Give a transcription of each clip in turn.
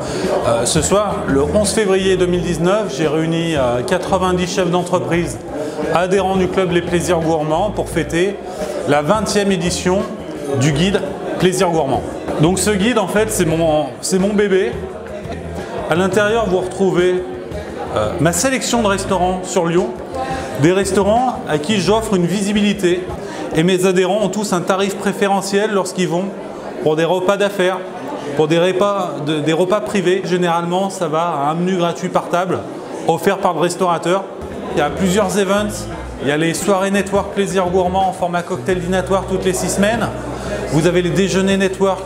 Euh, ce soir, le 11 février 2019, j'ai réuni 90 euh, chefs d'entreprise adhérents du club Les Plaisirs Gourmands pour fêter la 20e édition du guide Plaisir Gourmand. Donc ce guide, en fait, c'est mon, mon bébé. À l'intérieur, vous retrouvez euh, ma sélection de restaurants sur Lyon, des restaurants à qui j'offre une visibilité et mes adhérents ont tous un tarif préférentiel lorsqu'ils vont pour des repas d'affaires, pour des repas, privés. Généralement, ça va à un menu gratuit par table offert par le restaurateur. Il y a plusieurs events. Il y a les soirées network plaisir gourmand en format cocktail dînatoire toutes les six semaines. Vous avez les déjeuners network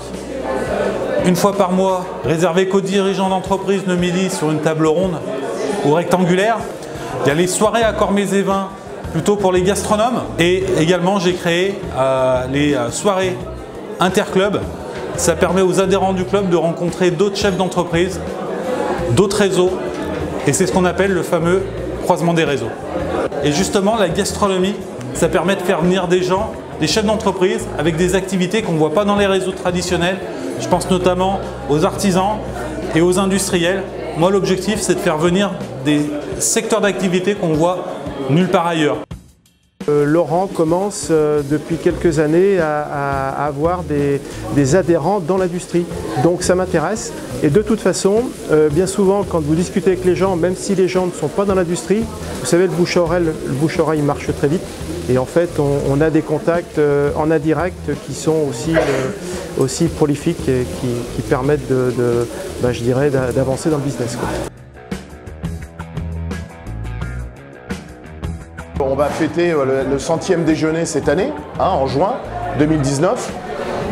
une fois par mois réservés qu'aux dirigeants d'entreprise le midi sur une table ronde ou rectangulaire. Il y a les soirées à Cormets et Vins plutôt pour les gastronomes. Et également, j'ai créé euh, les euh, soirées interclubs. Ça permet aux adhérents du club de rencontrer d'autres chefs d'entreprise, d'autres réseaux. Et c'est ce qu'on appelle le fameux croisement des réseaux. Et justement, la gastronomie, ça permet de faire venir des gens, des chefs d'entreprise, avec des activités qu'on ne voit pas dans les réseaux traditionnels. Je pense notamment aux artisans et aux industriels. Moi, l'objectif, c'est de faire venir des secteurs d'activité qu'on voit nulle part ailleurs. Euh, Laurent commence euh, depuis quelques années à, avoir des, adhérents dans l'industrie. Donc ça m'intéresse. Et de toute façon, euh, bien souvent, quand vous discutez avec les gens, même si les gens ne sont pas dans l'industrie, vous savez, le bouche-oreille le bouche marche très vite. Et en fait, on, a des contacts en indirect qui sont aussi, aussi prolifiques et qui, permettent de, bah, je dirais, d'avancer dans le business. On va fêter euh, le centième déjeuner cette année, hein, en juin 2019.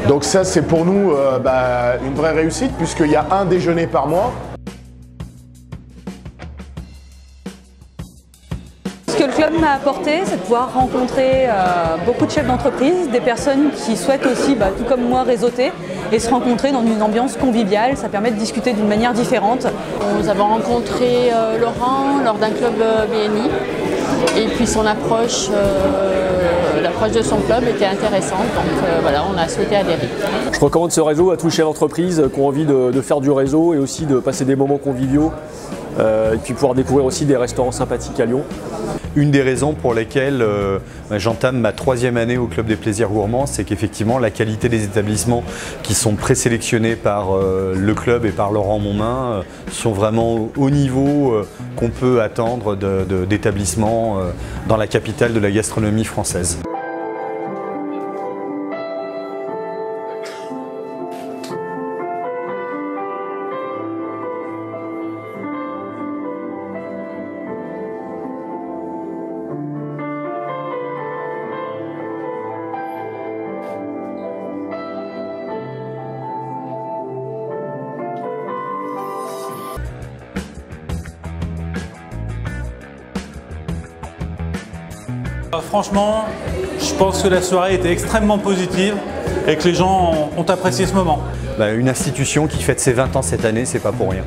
Donc ça, c'est pour nous euh, bah, une vraie réussite puisqu'il y a un déjeuner par mois. Le club m'a apporté, c'est de pouvoir rencontrer euh, beaucoup de chefs d'entreprise, des personnes qui souhaitent aussi, bah, tout comme moi, réseauter et se rencontrer dans une ambiance conviviale. Ça permet de discuter d'une manière différente. Nous avons rencontré Laurent lors d'un club BNI et puis son approche, euh, l'approche de son club était intéressante, donc euh, voilà, on a souhaité adhérer. Je recommande ce réseau à tous les chefs d'entreprise qui ont envie de, faire du réseau et aussi de passer des moments conviviaux euh, et puis pouvoir découvrir aussi des restaurants sympathiques à Lyon une des raisons pour lesquelles euh, j'entame ma troisième année au Club des Plaisirs Gourmands, c'est qu'effectivement la qualité des établissements qui sont présélectionnés par euh, le club et par Laurent Monmain euh, sont vraiment au niveau qu'on peut attendre d'établissements dans la capitale de la gastronomie française. Franchement, je pense que la soirée était extrêmement positive et que les gens ont apprécié ce moment. Bah, une institution qui fête ses 20 ans cette année, c'est pas pour rien.